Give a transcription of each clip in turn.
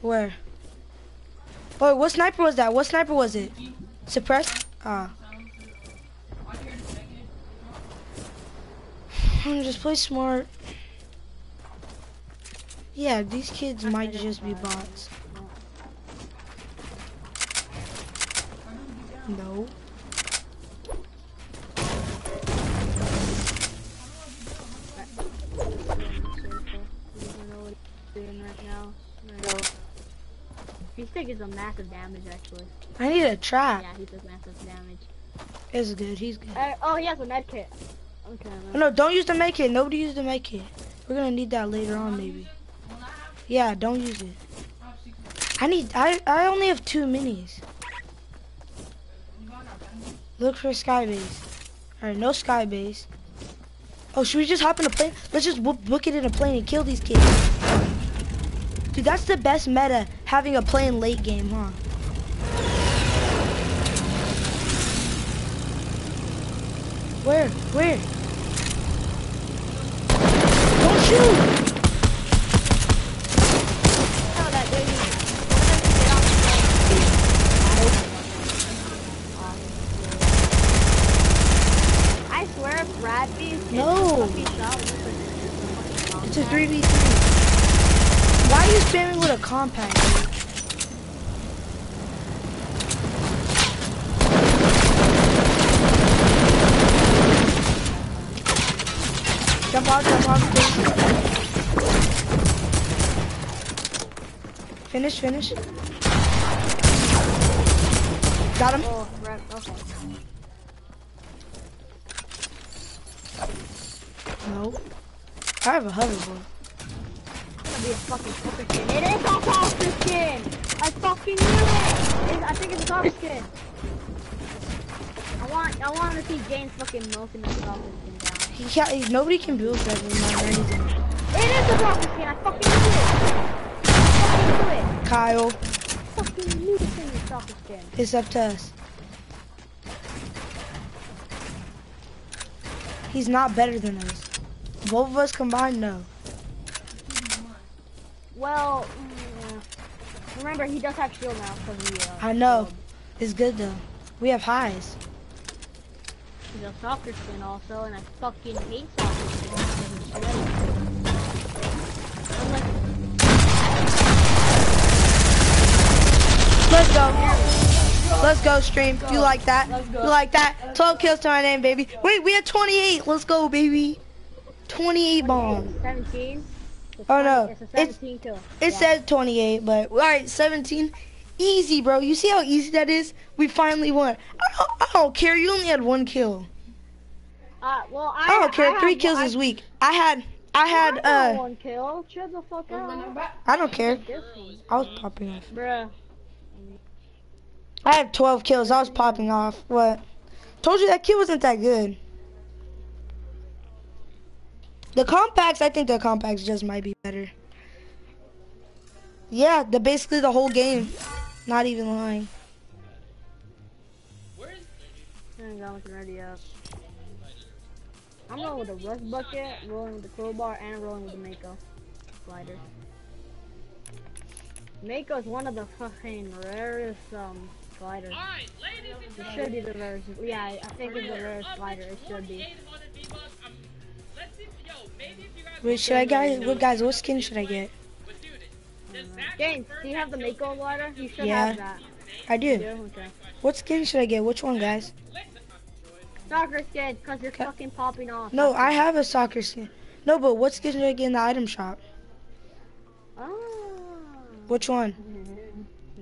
Where? Oh, what sniper was that? What sniper was it? Suppressed? Ah. Just play smart. Yeah, these kids might just be bots. No. He's taking some massive damage actually. I need a trap. Yeah, he took massive damage. It's good. He's good. Uh, oh, he has a med kit. Okay. Oh, no, don't use the med kit. Nobody use the med kit. We're gonna need that later on, maybe. Yeah, don't use it. I need. I I only have two minis. Look for sky base. All right, no sky base. Oh, should we just hop in a plane? Let's just book, book it in a plane and kill these kids. Dude, that's the best meta, having a plane late game, huh? Where? Where? Don't shoot! Oh, that baby. I swear if Brad bees No. fucking shot, it's like- It's a 3v3. Why are you Jump out, jump out. Finish, finish. Got him. Oh, right, okay. No. I have a hoverboard. It's gonna be a fucking poker skin. It is a poker skin! I fucking knew it! It- I think it's a poker skin. I want, I want to see James fucking milking poker skin down. He can't, nobody can build better than my anything. It is a poker skin! I fucking knew it! I fucking knew it! Kyle, fucking knew this thing was skin. it's up to us. He's not better than us. Both of us combined, no. Well, mm, remember he does have shield now he. Uh, I know. killed. It's good though. We have highs. He's a soccer skin also, and I fucking hate soccer skins. Let's go. Let's go, stream. You like that? Let's go. You like that? 12 kills to my name, baby. Wait, we had 28. Let's go, baby. 28 bombs. 17. It's Oh, no. It's It's- 17 kill. It Yeah. said 28, but all right, 17. Easy, bro. You see how easy that is? We finally won. I don't, I don't care. You only had one kill. Uh, well, I, I don't care. I Three had- kills I, is weak. I had, I had, I had uh, one kill. Chill the fuck out. I don't care. I was popping off. Bruh. I have 12 kills. I was popping off. What? Told you that kill wasn't that good. The compacts, I think the compacts just might be better. Yeah, the basically the whole game. Not even lying. I'm going looking ready up. I'm rolling with a rust bucket, rolling with the crowbar, and rolling with the Mako slider. Mako is one of the fucking rarest um sliders. Alright, ladies and It should be the rarest. Yeah, I I think it's the rarest slider. It should be. Let's see, yo, maybe if you guys Wait, should I guys? What guys? What skin should I get? Would do this. Does Zach James, do you have the Mako slider? You should Yeah. have that. I do. do? Okay. What skin should I get? Which one, guys? Soccer skin, cause you're Okay. fucking popping off. No, I have a soccer skin. No, but what skin should I get in the item shop? Oh. Which one?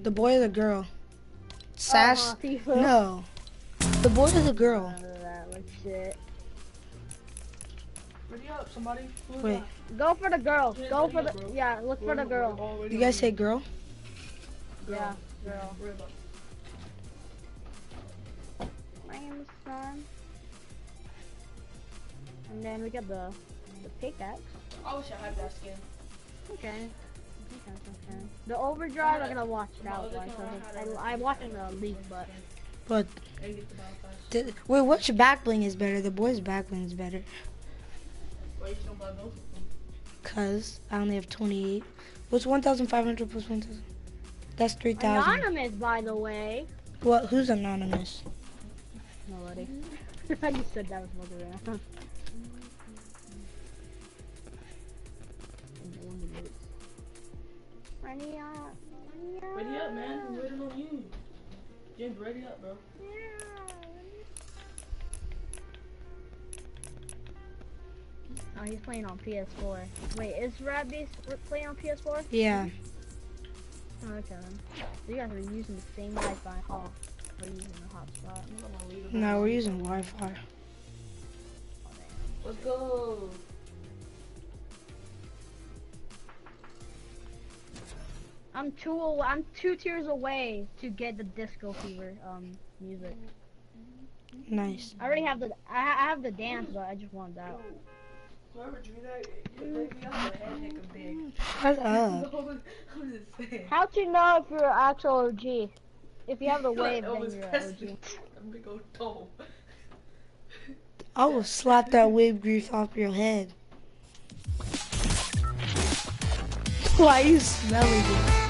The boy or the girl? Sash? Uh, Tifa. No. The boy or the girl? That looks shit. Ready up, somebody. Who's Wait, Go for the girl. Go for the yeah. Look for the girl. you guys say girl? Yeah. Girl. My name is Sun. And then we got the the pickaxe. I wish I had that skin. Okay. Okay, okay. The overdrive, I'm gonna watch it out. So I, I watch in the league, but But the the, wait, which back bling is better? The boy's back bling is better. Wait, you don't buy both? Cause I only have 28. What's 1,500 plus 1,000? That's 3,000. Anonymous, by the way. What? Who's anonymous? Nobody. I just said that was fucking around. Ready up. Ready up, man. I'm waiting on you. James, ready up, bro. Oh, he's playing on PS4. Wait, is Rabbies playing on PS4? Yeah. Oh, okay. then. So you guys are using the same Wi-Fi. Oh, we're using the hotspot. No, we're using Wi-Fi. Let's go. I'm two. I'm two tiers away to get the Disco Fever um music. Nice. I already have the. I, I have the dance, but I just want that. Whoever drew that, it made me out the head nigga big. Shut up. I'm just saying. How to know if you're an actual OG? If you have the You're like wave, then you're an Presley. OG. I'm big old toe. I will slap that wave grease off your head. Why are you smelling it?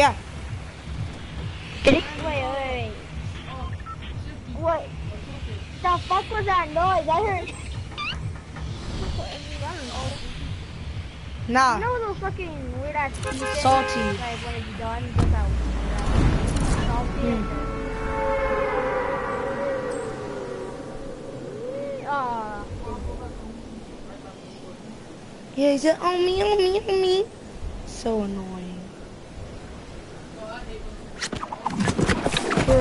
Yeah. Wait, wait, wait. What? The fuck was that noise? I heard. Nah. You know those fucking weird ass things? Salty. Like when it's done, it goes out. Salty. Mm. Uh, Yeah, he said, oh me, oh me, oh me. So annoying. For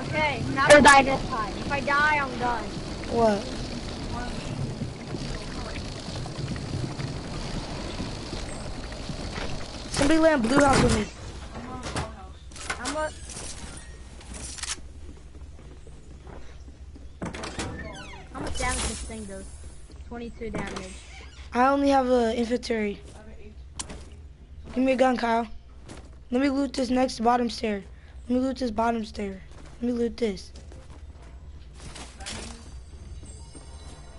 okay, not gonna die this time. If I die, I'm done. What? Somebody land blue house with me. I'm a. How much damage this thing does? 22 damage. I only have a infantry. Give me a gun, Kyle. Let me loot this next bottom stair. Let me loot this bottom stair. Let me loot this.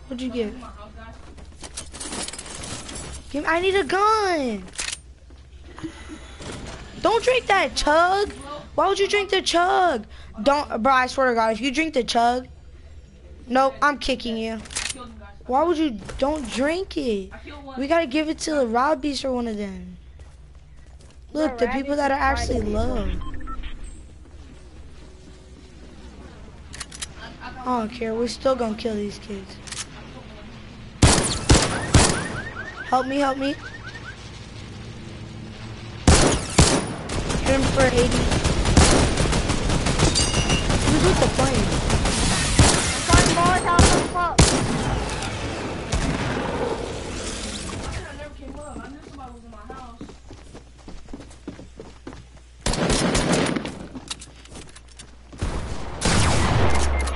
What'd you get? Give me, I need a gun. Don't drink that chug. Why would you drink the chug? Don't, bro. I swear to God, if you drink the chug, nope, I'm kicking you. Why would you? Don't drink it. We gotta give it to the Rob Beast or one of them. Look, the people that are actually loved. I don't care. We're still gonna kill these kids. Help me, help me. Hit him for 80. Who's with the plane? Gun boys, how the fuck? I never came up. I knew somebody was in my house.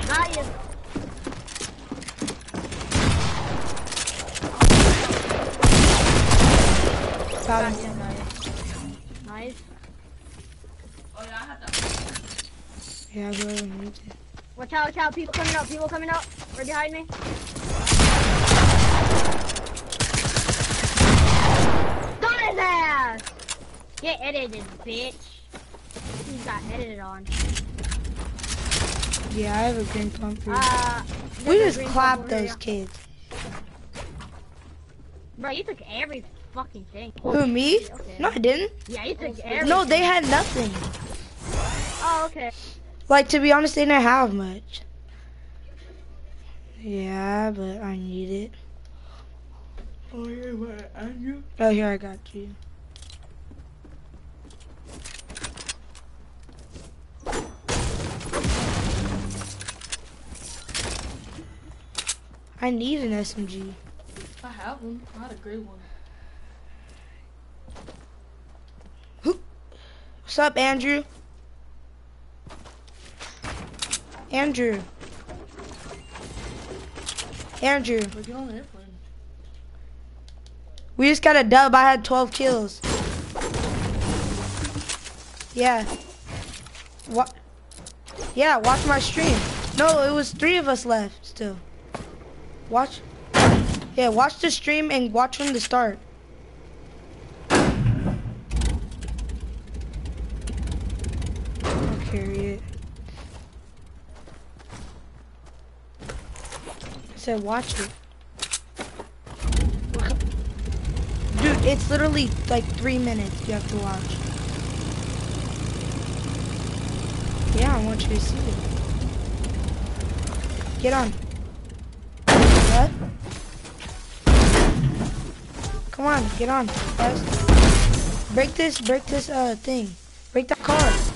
Got you. Got Got him. you, got you. Nice. Oh yeah, I had that. Yeah, whoever needs it. Watch out, watch out. People coming up, people coming up. Right behind me. Got his ass! Get edited, bitch. He got edited on. Yeah, I have a green pump for you. Uh, we just clapped those here. kids. Bro, you took every fucking thing. Who, me? Okay. No, I didn't. Yeah, you took everything. No, they had nothing. Oh, okay. Like, to be honest, they didn't have much. Yeah, but I need it. Oh yeah, what? Andrew? Oh, here, I got you. I need an SMG. I have one. I had a great one. What's up, Andrew? Andrew. Andrew. But get on the airplane. We just got a dub. I had 12 kills. Yeah. What? Yeah, watch my stream. No, it was three of us left still. Watch. Yeah, watch the stream and watch from the start. I'll carry it. I said watch it. Dude, it's literally like three minutes you have to watch. Yeah, I want you to see it. Get on. What? Come on, get on. Guys. Break this, break this uh thing. Break that car.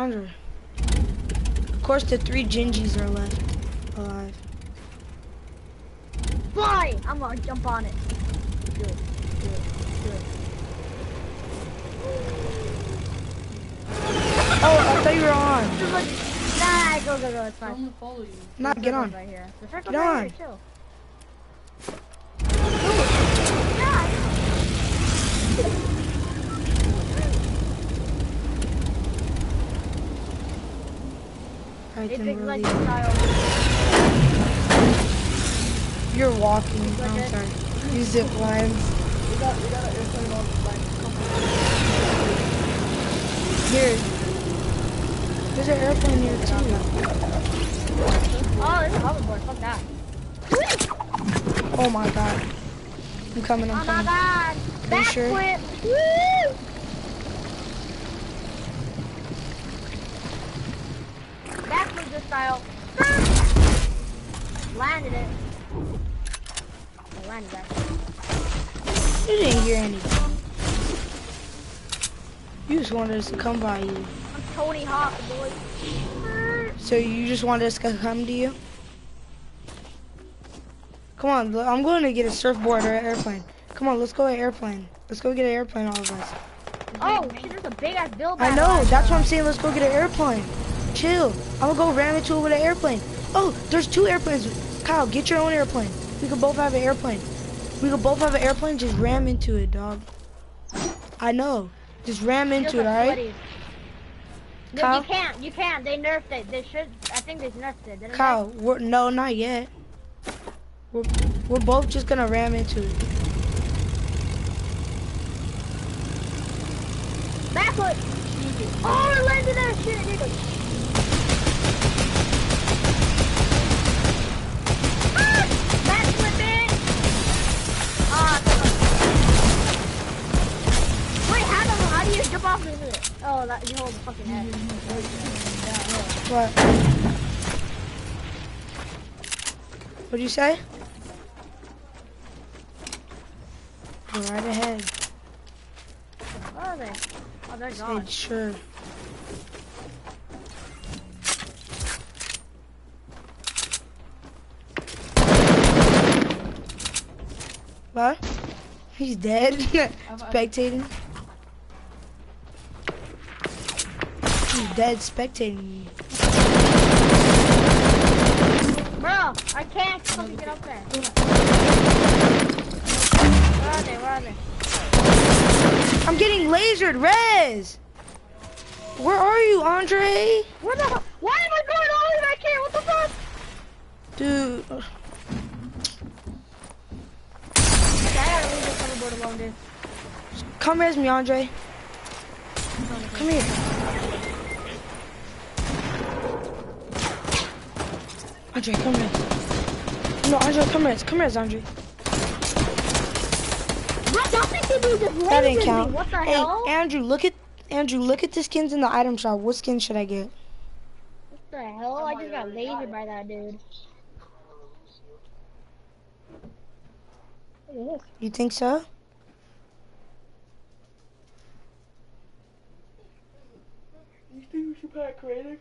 Andre. Of course the three Gingis are left alive. Fly! I'm gonna jump on it. Good, good, good. Oh, I thought you were on. Nah, go, go, go, it's fine. I'm gonna follow you. Nah, get on. Right here. The circle's Get right on. here, chill. Yeah, Right It then, like really. style. You're walking. Like Oh, a- sorry. You zip lines. We got, we got an airplane on like a couple. Here. There's an airplane here too. Oh, it's a hoverboard. Fuck that. Oh my god. I'm coming, Oh I'm my coming. god. Are you sure? Backflip. Woo! Style. Landed it. I landed that. You didn't hear anything. You just wanted us to come by you. I'm Tony Hawk, boy. So you just wanted us to come to you? Come on, I'm going to get a surfboard or an airplane. Come on, let's go an airplane. Let's go get an airplane, all of us. Oh, shit, there's a big ass bill I know, that's what I'm saying. Let's go get an airplane. Chill. I'm gonna go ram into it with an airplane. Oh, there's two airplanes. Kyle, get your own airplane. We could both have an airplane. We could both have an airplane. Just ram into it, dog. I know. Just ram into it, alright? Kyle? you can't. You can't. They nerfed it. They should. I think they nerfed it. Didn't Kyle, we're, no, not yet. We're, we're both just gonna ram into it. They? Backfoot. Oh, it landed that shit, nigga. Fucking head. What? What'd you say? Go right ahead. Where are they? Oh, they're gone. Sure. What? He's dead. spectating. Dead spectating. Bro, I can't fucking get up there. Where are they? Where are they? I'm getting lasered, Rez. Where are you, Andre? Where the hell? Why am I going all the way back here? What the fuck? Dude, Okay, I gotta leave this hoverboard alone, dude. come res me, Andre. Come here. Andre, come res. No, Andre, come res. Come res, Andre. Bro, don't think they do just That didn't count. What the Hey, hell? Andrew, look at Andrew. Look at the skins in the item shop. What skin should I get? What the hell? I just got lasered by that dude. Look at this. You think so? You think we should pack creative?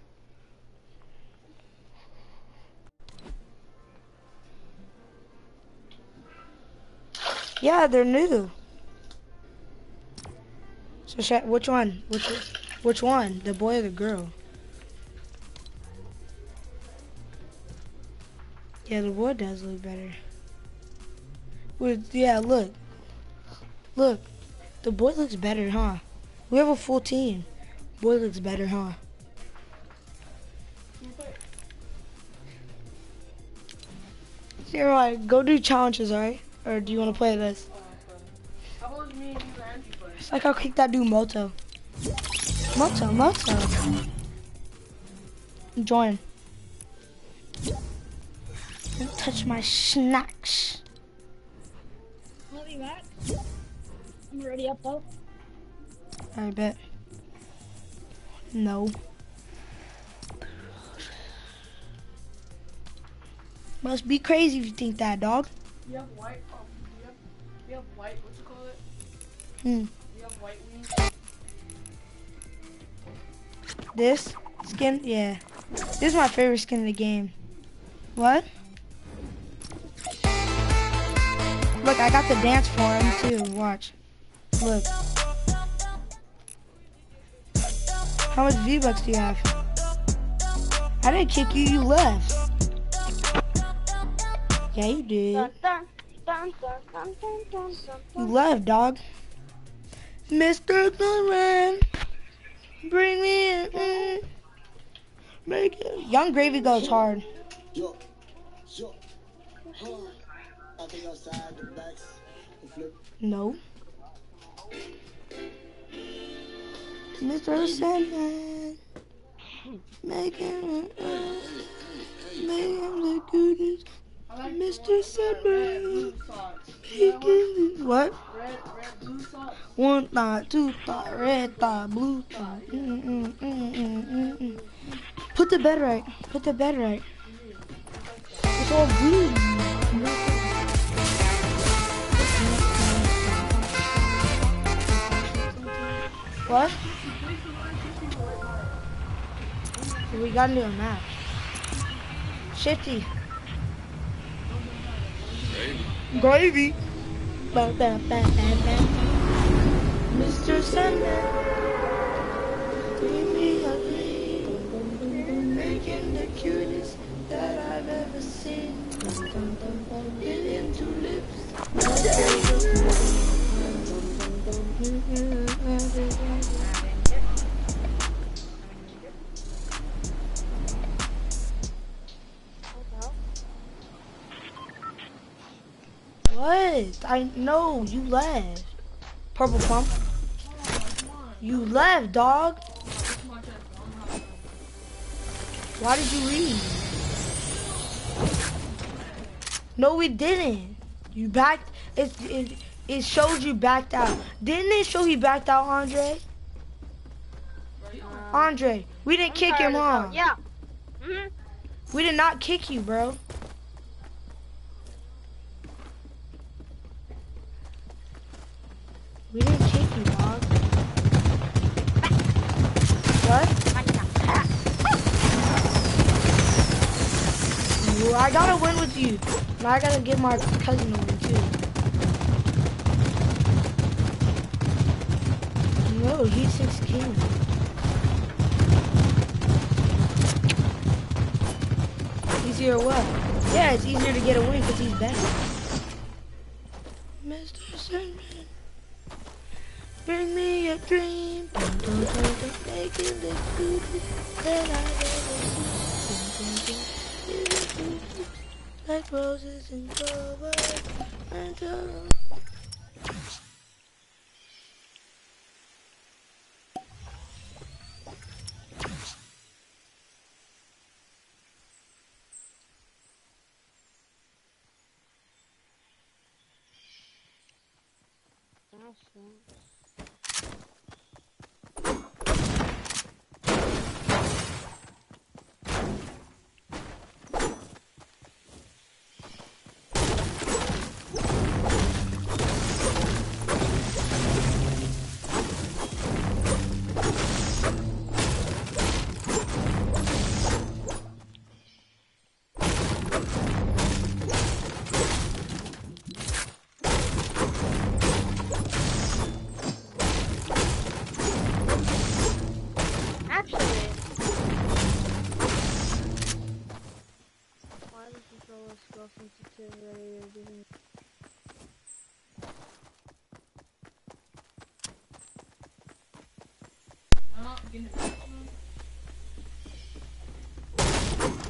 Yeah, they're new. So which one? Which which one? The boy or the girl? Yeah, the boy does look better. With yeah, look, look, the boy looks better, huh? We have a full team. Boy looks better, huh? Here, alright, go do challenges, alright? Or do you want to play this? How about me and you and Angie play? It's like I'll kick that dude Moto. Moto, Moto. Join. Don't touch my snacks. I'll be back. I'm already up though. I bet. No. Must be crazy if you think that, dog. You have white, have, you have white, what you call it? Hmm. You have white wings? This skin, yeah. This is my favorite skin in the game. What? Look, I got the dance for him too. Watch. Look. How much V-Bucks do you have? I didn't kick you, you left. Yeah, you did. Dun, dun, dun, dun, dun, dun, dun, dun, You dun. left, dog. Mr. Glenn, bring me in. Make it. Young Gravy goes hard. Yo, yo, huh. I think outside the backs and flip. No. Mr. Sandman. Making uh, Making the goodness. I like Mr. the Sandman. Blue socks. You know that one? Making What? Red, red. One thought, two thought, red thought, blue thought. Mm, mm, mm. Put the bed right. Put the bed right. It's all blue. What? We gotta do a map. Shifty. Gravy. Mr. Sandman. Making the cutest that I've ever seen. Billion tulips. What? I know you left. Purple pump. You left, dog. Why did you leave? No, we didn't. You backed. It it it showed you backed out. Didn't it show he backed out, Andre? Andre, we didn't kick him, huh? Yeah. Mhm. We did not kick you, bro. We didn't kick you, dog. What? Ooh, I gotta win with you. Now I gotta give my cousin a win too. No, he's 16. Easier what? Yeah, it's easier to get a win because he's better. Mr. Sandman, bring me a dream. Dun, like roses and clovers.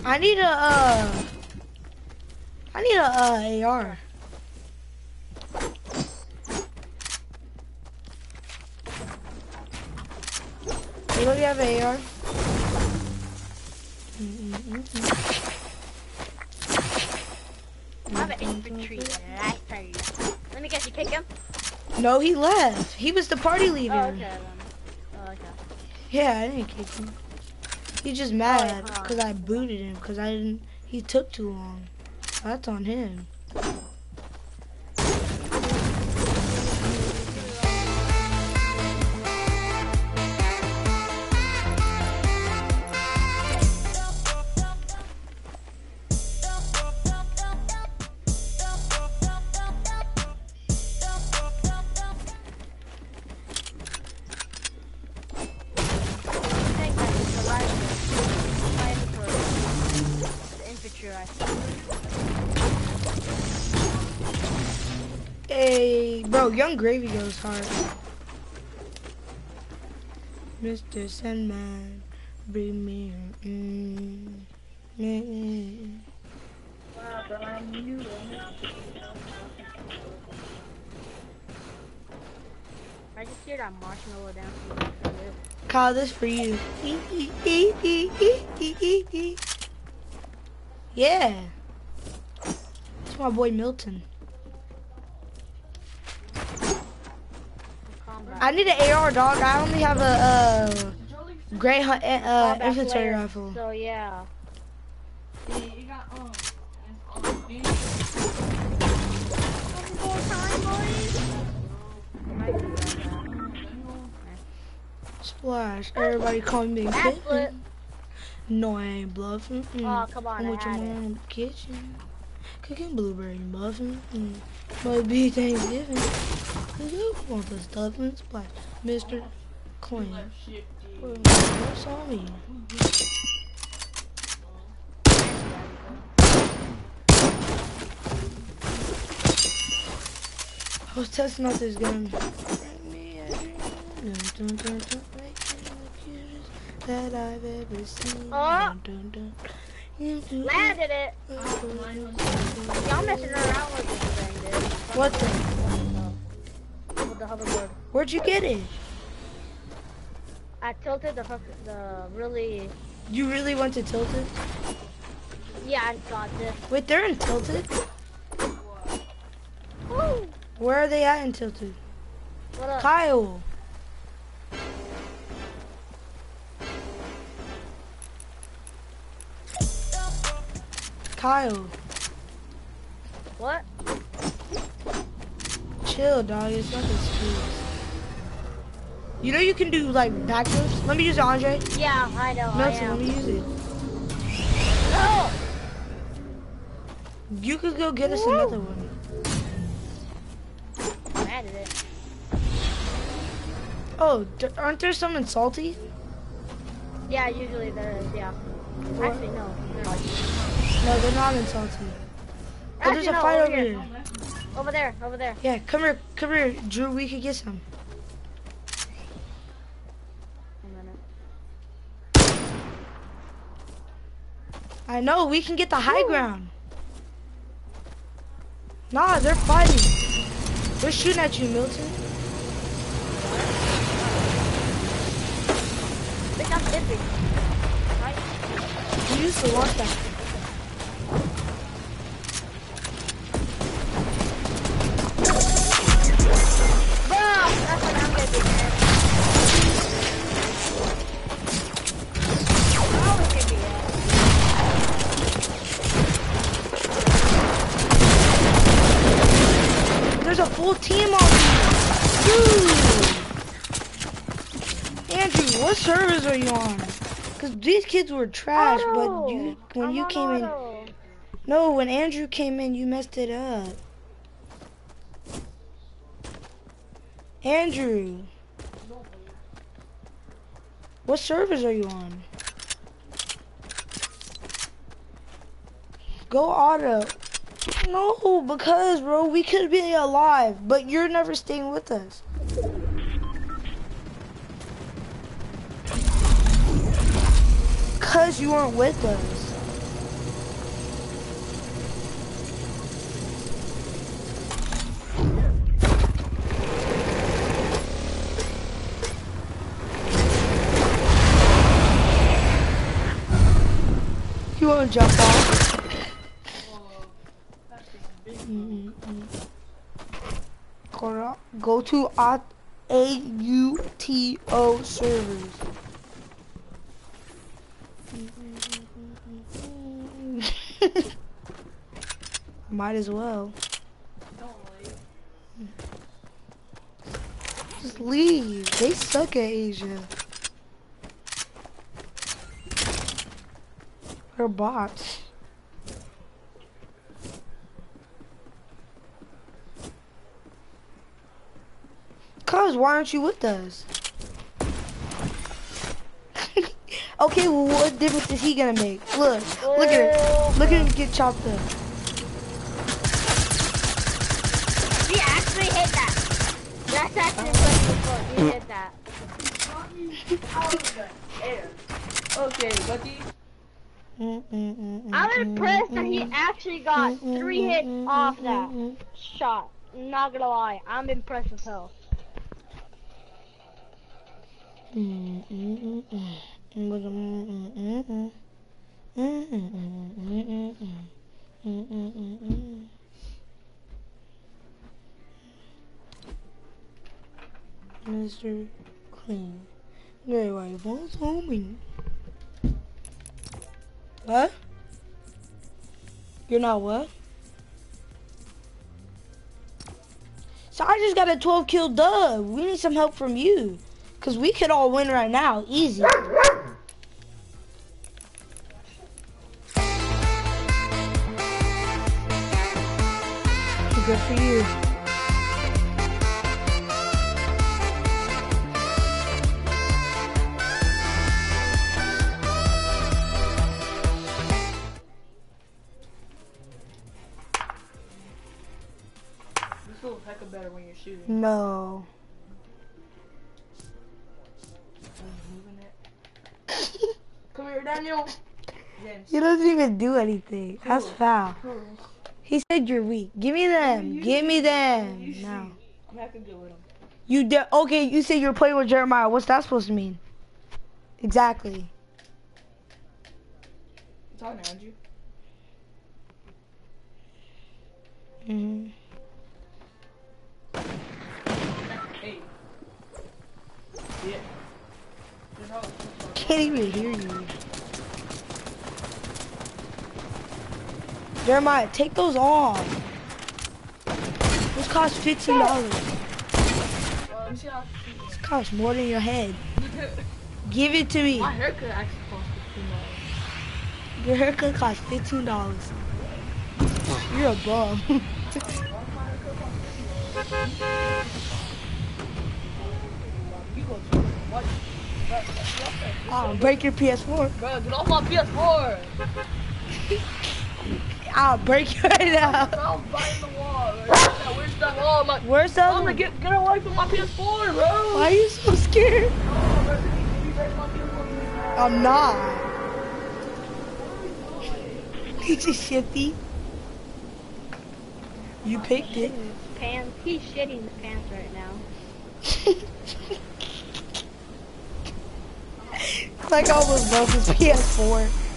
I need a uh I need a uh AR. Anybody have an AR? I have an infantry. Let me guess, you kick him? No, he left. He was the party leader. Oh, okay. Oh, okay. Yeah, I didn't kick him. He's just mad because I booted him because I didn't. He took too long. That's on him. Gravy goes hard. Mr. Sandman, bring me. Mm, mm, Wow, I knew it. I just hear that marshmallow dancing. Kyle, this for you. Yeah. It's my boy Milton. I need an AR, dog. I only have a uh, Jolly, gray hunt, uh, infantry player. rifle. So yeah. yeah, you got, um, and, um, and- One more time, boys. Might be like that. Splash. Everybody call me Big No, I ain't bluffing. Mm. Oh, come on, I'm with your mom in the kitchen. Cooking blueberry muffin. Mm. Might be Thanksgiving. Cause you want the stuffing splash. Mr. Clean. left shift, yeah. Well, What's on me? I was testing out this gun. That I've ever seen. Oh. Dun, dun, dun. Landed it. Y'all messing around with this thing, dude. What the? With the hoverboard. Where'd you get it? I tilted the fuck, the really. You really went to Tilted? Yeah, I got this. Wait, they're in Tilted? Where are they at in Tilted? What up? Kyle. Kyle, What? chill, dog. It's nothing serious. You know you can do like backflips. Let me use it, Andre. Yeah, I know. I am. let me use it. No! You could go get us Woo. another one. I added it. Oh, d- aren't there some in salty? Yeah, usually there is. Yeah. What? Actually, no. No, they're not in salty. Oh, ah, there's a no, fight over over here. here. Over there. Over there. Yeah, come here, come here, Drew. We could get some. I know, we can get the high ground. Nah, they're fighting. They're shooting at you, Milton. Think I'm dipping. Right? You used to want that. Full team on you. Dude. Andrew, what servers are you on? Cause these kids were trash, but you when I'm you came in... No, when Andrew came in, you messed it up. Andrew, what servers are you on? Go auto. No, because bro, we could be alive, but you're never staying with us. Cause you weren't with us. You wanna jump off. Mm, mm, mm. Go to, go to AUTO servers. Might as well. Just leave. They suck at Asia. They're bots. Cuz, why aren't you with us? okay, well, what difference is he gonna make? Look, look at him. Look at him get chopped up. He actually hit that. That's actually pretty cool. He hit that. How is that air? Okay, buddy. Mm, mm, mm, mm, I'm mm, impressed that he mm, actually got mm, mm, three mm, hits mm, off mm, that mm, shot. Not gonna lie, I'm impressed as hell. mm, mm, mm, mm. Mm, mm, mm, mm, mm. Mm, mm, mm, mm, mm, mm. Mm, mm, mm, mm. Mr. Clean. Great wife wants homie. What? You're not what? So I just got a 12 kill dub. We need some help from you. Cause we could all win right now, easy. Good for you. This feels hecka better when you're shooting. No. Here, Daniel. James. He doesn't even do anything. That's foul. Cool. He said you're weak. Give me them. You- Give me them. shoot. Now. I'm hecka good with him. You de- okay? You said you're playing with Jeremiah. What's that supposed to mean? Exactly. I'm talking to Andrew. hmm Hey. Yeah. This how it's supposed to Can't even hear you. Jeremiah, take those off. This costs fifteen dollars. work. Well, let me see how This costs more than your head. Give it to me. My haircut actually cost fifteen dollars. Your haircut costs fifteen dollars. You're a bum. You go to what? I'll break your PS4. Bro, get off my PS4. I'll break you right now. Bro, biting the wall. Bro. That stuff. Oh my. Where's I'm gonna get get away from my PS4, bro. Why are you so scared? Oh, bro, can you break my PS4? I'm not. He's just shifty. You picked it. Pants. He's shitting his pants right now. like I almost broke his PS4.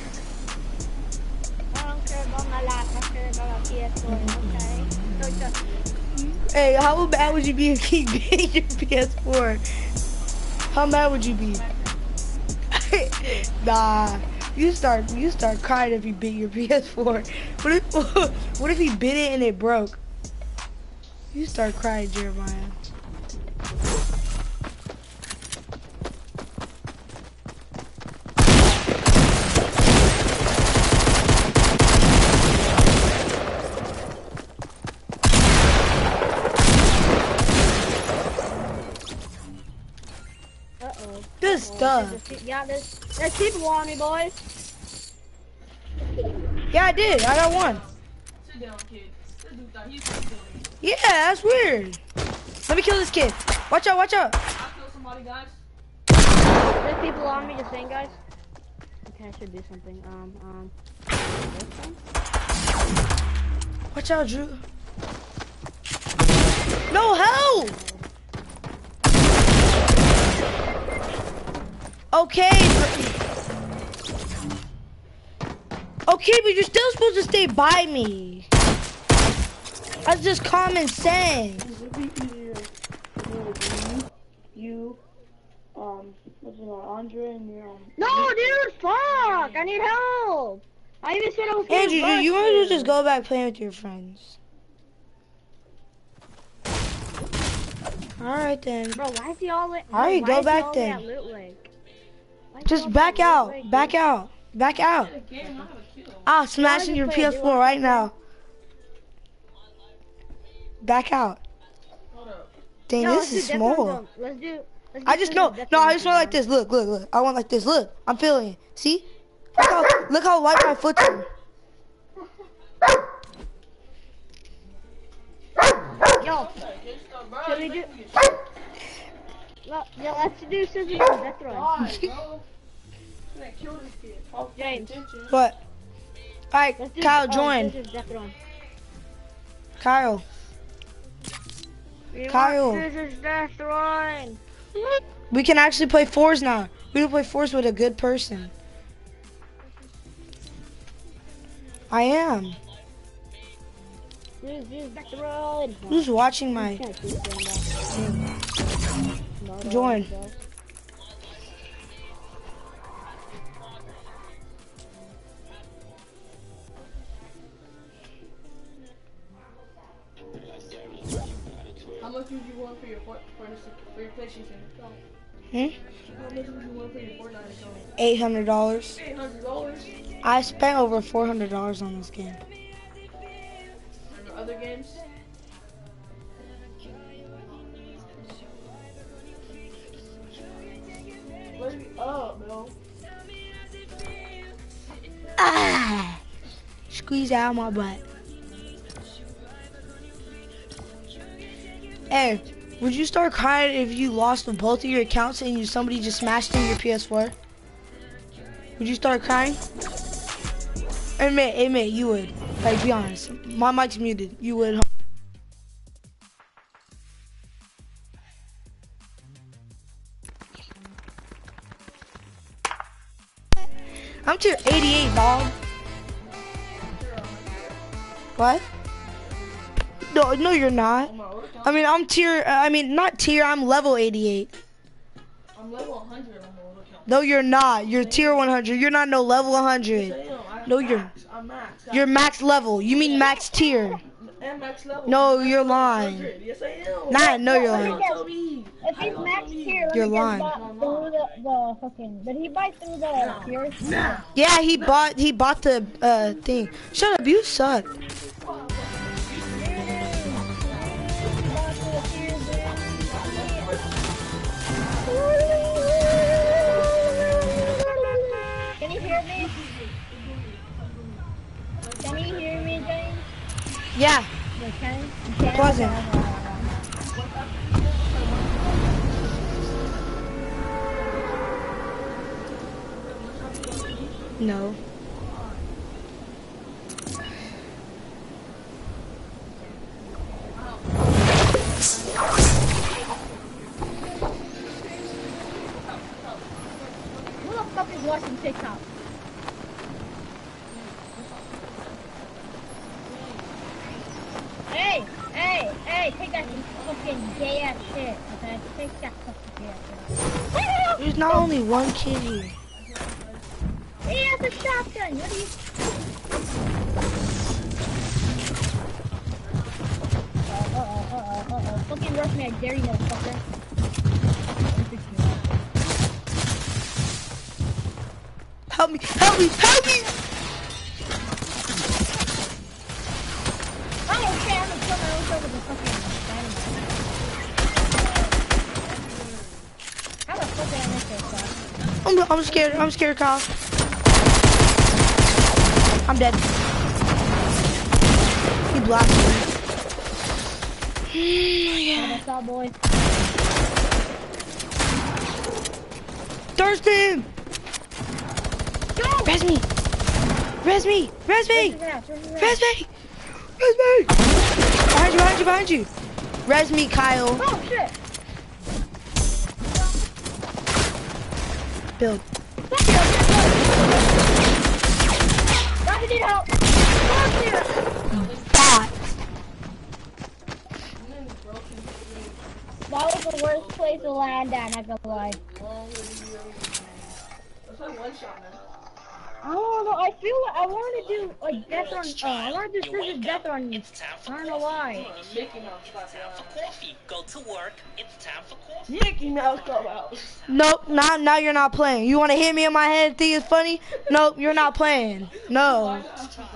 Hey, how mad would you be if he beat your PS4? How mad would you be? nah, you start you start crying if he beat your PS4. What if what if he bit it and it broke? You start crying, Jeremiah. uh oh. Stuff. Yeah, there's there's people on me, boys. Yeah, I did. I got one. Sit down, kid. This dude thought he's killing me. Yeah, that's weird. Let me kill this kid. Watch out, watch out. Somebody, guys. There's people on me. Just saying, guys. Okay, I should do something. Um, um. Watch out, Drew. No help! Okay. Okay, but you're still supposed to stay by me. That's just common sense. It'd be easier to do with you, you, um, what's it called, Andre and your, um, No, dude, fuck! I need help. I even said I was. gonna Andrew, rush you want to just go back playing with your friends? All right then. Bro, why is he all? At, Alright, go is he back all then. Just back out. Back out. Back out. I have a kill. Ah, smashing your PS4 right now. Back out. Hold up. Dang, No, this is do Death Run small. Let's do. Let's I just know. No, I just want like this. Look, look, look. I want like this. Look, I'm feeling it. See? Look how, look how light my foot's in. Yo, Should we do- yo, let's do Scissors on Death Run. Why, bro? You gonna kill this kid. Oh, James. What? All right, Kyle, join. Scissors Kyle. We Kyle. want Scissors Death Run. We can actually play fours now. We can play fours with a good person. I am. Scissors Death Run. Who's watching my? Can't keep doing that. No, no, Join. Much would you want for your for, for, your PlayStation account? Hmm? How much would you want for your Fortnite account? Eight hundred dollars. Eight hundred dollars. I spent over four hundred dollars on this game. And the other games? Let me up, bro. Ah! Squeeze out my butt. Hey, would you start crying if you lost both of your accounts and you somebody just smashed in your PS4? Would you start crying? Admit, admit, you would. Like, be honest. My mic's muted. You would. I'm tier 88, dog. What? No, no, you're not. On my old account, I mean, I'm tier. uh, I mean, not tier. I'm level 88. I'm level 100 on my. No, you're not. You're tier 100. You're not no level 100. Yes, I am. I- No, you're- max. I'm max. You're max level. You mean max tier? and max level. No, I'm you're level lying. 100. Yes, I am. Nah, no, you're How lying. you gonna tell me? If How he's you gonna max tell me? tier, let You're me lying. just buy through the, the fucking. Did he buy through the tiers? Yeah, he bought. He bought the uh thing. Shut up, you suck. Yeah. You can? You? Wasn't. No. Who the fuck is watching TikTok? Hey, hey, hey, take that fucking gay ass shit, okay? Take that fucking gay ass shit. There's not only one kid here. He has a shotgun. What do you? Uh oh, uh oh, uh oh. Fucking rush me, I dare you, motherfucker. Help me! Help me! Help me! Oh shit, I'm gonna my own self with a fucking dynamite. How the fuck did I miss this stuff? I'm, I'm scared. I'm scared, Kyle. I'm dead. He blasted me. Oh my god. What's up, boys? Thurston! Yo, Res me! Res me! Res me! Where's his ass? Where's his ass? Res me! Res me! Behind you, behind you, behind you! Res me, Kyle. Oh shit! Build. Fuck you! Rocky need help! Fuck. That was the worst place to land at, not gonna lie. I don't know, I feel like I want to do like death on, uh, I want to do scissors death on you. It's time I don't know why. Mickey It's time for coffee. Go to work. It's time for coffee. Mickey Mouse Clubhouse. Nope, now, now you're not playing. You want to hit me in my head and think it's funny? Nope, you're not playing. No.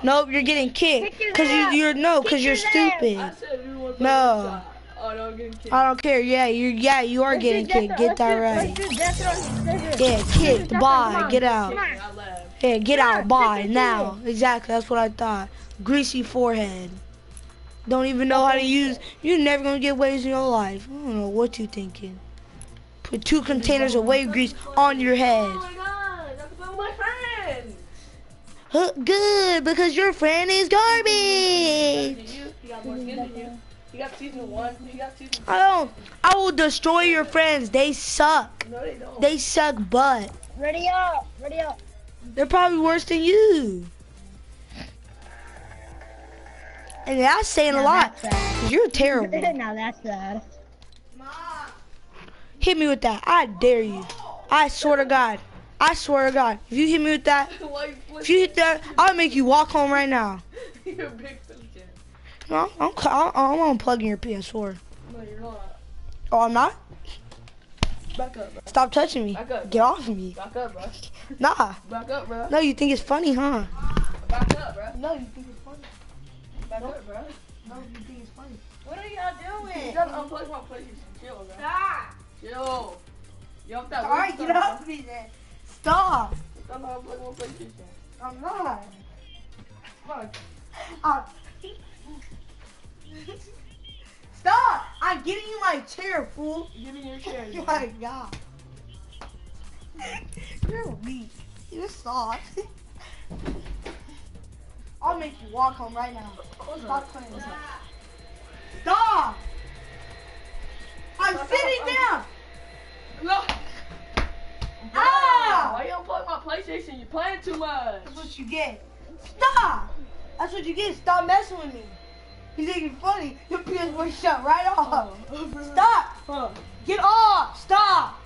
Nope, you're getting kicked. Cause you, you're no, cause you're stupid. said we want No. Oh no, I'm getting kicked. I don't care. Yeah, you, yeah, you are Let's getting kicked. on- Get let's that right. Let's on scissors. Yeah, Scissors kicked. death on- Bye. come on. Get out. Come on. I laughed. Yeah, get Yeah, out. Bye now. Exactly. That's what I thought. Greasy forehead. Don't even know how to use. You're never gonna get waves in your life. I don't know what you thinking. Put two containers of wave grease on your head. Oh my god, that's about my friend. Huh, Good, because your friend is garbage. You? Got more skin than you. Got season one. He got season two. I don't. I will destroy your friends. They suck. No, they don't. They suck butt. Ready up! Ready up! They're probably worse than you. And that's saying a Now lot. that's sad. 'cause you're terrible. now that's sad. Hit me with that. I dare you. I swear to God. I swear to God. If you hit me with that, if you hit that, I'll make you walk home right now. You're a big Philly No, I'm, I'm, I'm unplugging your PS4. No, you're not. Oh, I'm not? Back up, bro. Stop touching me. Back up. Get off of me. Back up, bro. Nah. Back up, bro. No, you think it's funny, huh? Back up, bro. No, you think it's funny. Back up, bro. No, you think it's funny. What are y'all doing? You gotta unplug my PlayStation. Chill, bro. Stop. Chill. You have that Alright, get off me then. Stop. bro. Stop unplugging my PlayStation. I'm not. Fuck. Uh, Stop! I'm getting you my chair, fool. Give me your chair. Oh my god. You're weak. You're soft. I'll make you walk home right now. Stop playing. Stop! I'm sitting down! No. Ah! Why you unplug my PlayStation? You're playing too much. That's what you get. Stop! That's what you get. Stop messing with me. Think it's funny? Your PS4 shut right off. Oh, Stop! Huh. Get off! Stop!